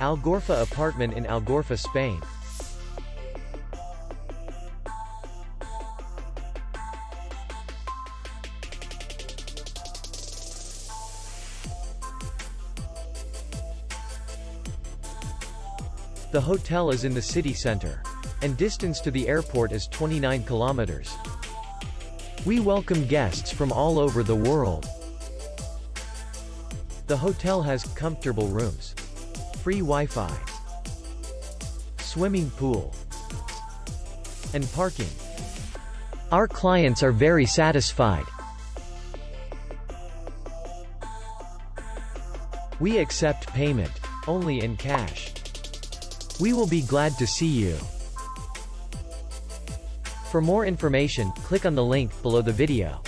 Algorfa Apartman in Algorfa, Spain. The hotel is in the city center. And distance to the airport is 29 kilometers. We welcome guests from all over the world. The hotel has comfortable rooms, free Wi-Fi, swimming pool, and parking. Our clients are very satisfied. We accept payment, only in cash. We will be glad to see you. For more information, click on the link below the video.